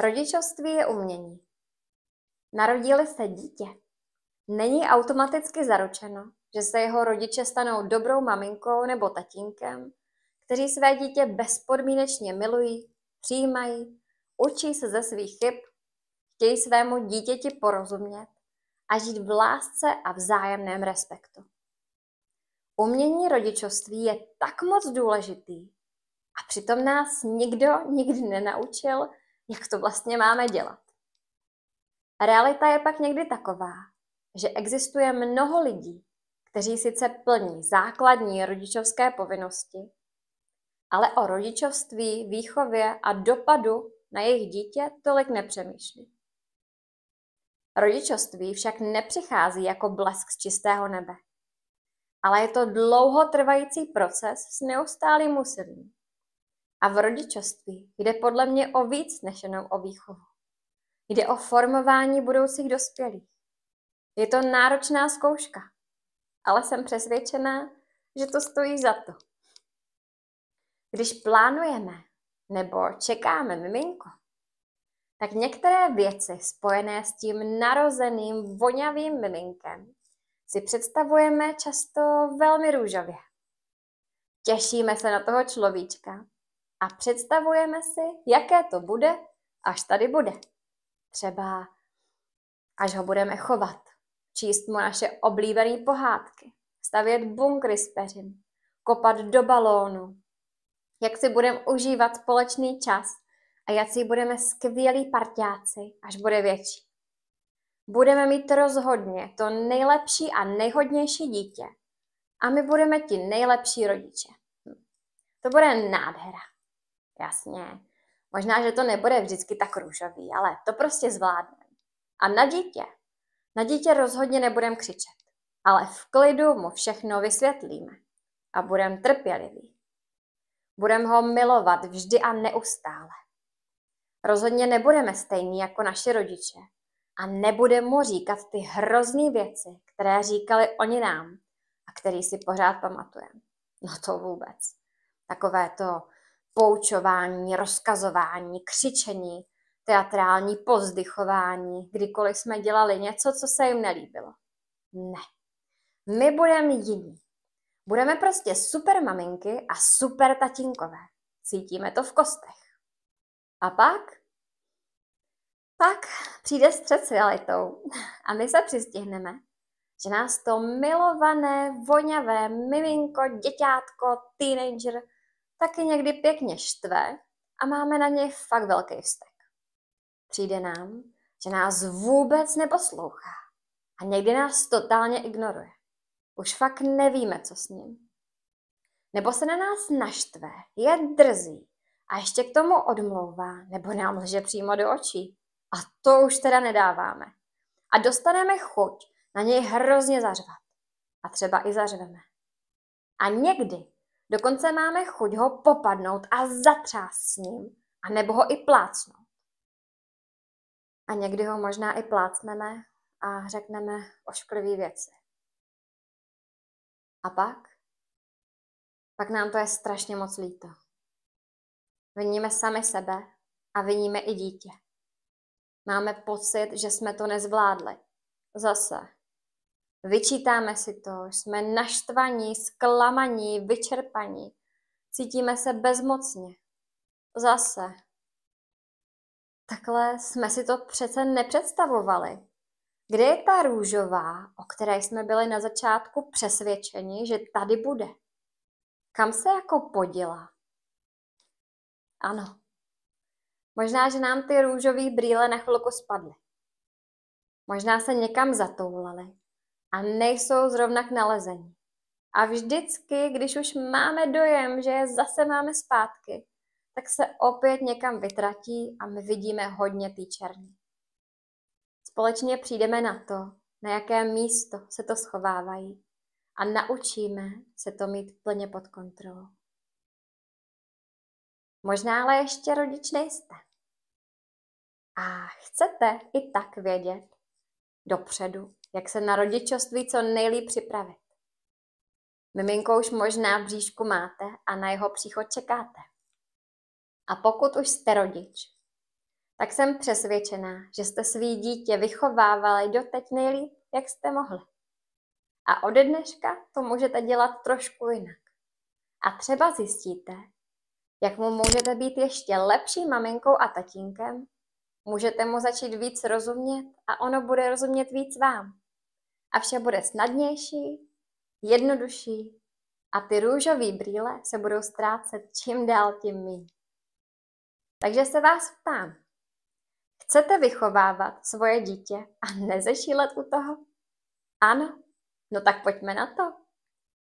Rodičovství je umění. Narodili se dítě. Není automaticky zaručeno, že se jeho rodiče stanou dobrou maminkou nebo tatínkem, kteří své dítě bezpodmínečně milují, přijímají, učí se ze svých chyb, chtějí svému dítěti porozumět a žít v lásce a vzájemném respektu. Umění rodičovství je tak moc důležitý a přitom nás nikdo nikdy nenaučil, jak to vlastně máme dělat. Realita je pak někdy taková, že existuje mnoho lidí, kteří sice plní základní rodičovské povinnosti, ale o rodičovství, výchově a dopadu na jejich dítě tolik nepřemýšlí. Rodičovství však nepřichází jako blesk z čistého nebe, ale je to dlouhotrvající proces s neustálým úsilím. A v rodičovství jde podle mě o víc než jenom o výchovu. Jde o formování budoucích dospělých. Je to náročná zkouška, ale jsem přesvědčená, že to stojí za to. Když plánujeme nebo čekáme miminko, tak některé věci spojené s tím narozeným voňavým miminkem si představujeme často velmi růžově. Těšíme se na toho človíčka a představujeme si, jaké to bude, až tady bude. Třeba až ho budeme chovat, číst mu naše oblíbené pohádky, stavět bunkry z peřin, kopat do balónu, jak si budeme užívat společný čas a jak si budeme skvělí parťáci, až bude větší. Budeme mít rozhodně to nejlepší a nejhodnější dítě a my budeme ti nejlepší rodiče. To bude nádhera. Jasně. Možná, že to nebude vždycky tak růžový, ale to prostě zvládneme. A na dítě? Na dítě rozhodně nebudem křičet, ale v klidu mu všechno vysvětlíme a budem trpěliví. Budeme ho milovat vždy a neustále. Rozhodně nebudeme stejní jako naši rodiče a nebudeme mu říkat ty hrozný věci, které říkali oni nám a který si pořád pamatujeme. No to vůbec. Takové to poučování, rozkazování, křičení, teatrální pozdychování, kdykoliv jsme dělali něco, co se jim nelíbilo. Ne. My budeme jiní. Budeme prostě super maminky a super tatínkové. Cítíme to v kostech. A pak? Pak přijde střed s realitou a my se přistihneme, že nás to milované, voňavé miminko, děťátko, teenager taky někdy pěkně štve a máme na něj fakt velký vztek. Přijde nám, že nás vůbec neposlouchá a někdy nás totálně ignoruje. Už fakt nevíme, co s ním. Nebo se na nás naštve, je drzí a ještě k tomu odmlouvá, nebo nám lže přímo do očí. A to už teda nedáváme. A dostaneme chuť na něj hrozně zařvat. A třeba i zařveme. A někdy dokonce máme chuť ho popadnout a zatřást s ním, a nebo ho i plácnout. A někdy ho možná i plácneme a řekneme ošklivý věci. A pak? Pak nám to je strašně moc líto. Viníme sami sebe a viníme i dítě. Máme pocit, že jsme to nezvládli. Zase. Vyčítáme si to, jsme naštvaní, zklamaní, vyčerpaní. Cítíme se bezmocně. Zase. Takhle jsme si to přece nepředstavovali. Kde je ta růžová, o které jsme byli na začátku přesvědčeni, že tady bude? Kam se jako poděla? Ano. Možná, že nám ty růžové brýle na chvilku spadly. Možná se někam zatoulaly a nejsou zrovna k nalezení. A vždycky, když už máme dojem, že je zase máme zpátky, tak se opět někam vytratí a my vidíme hodně té černý. Společně přijdeme na to, na jaké místo se to schovávají a naučíme se to mít plně pod kontrolou. Možná ale ještě rodič nejste. A chcete i tak vědět dopředu, jak se na rodičovství co nejlíp připravit. Miminko už možná v bříšku máte a na jeho příchod čekáte. A pokud už jste rodič, tak jsem přesvědčená, že jste svý dítě vychovávali doteď nejlíp, jak jste mohli. A ode dneška to můžete dělat trošku jinak. A třeba zjistíte, jak mu můžete být ještě lepší maminkou a tatínkem, můžete mu začít víc rozumět a ono bude rozumět víc vám. A vše bude snadnější, jednodušší a ty růžové brýle se budou ztrácet čím dál tím méně. Takže se vás ptám, chcete vychovávat svoje dítě a nezešílet u toho? Ano, no tak pojďme na to.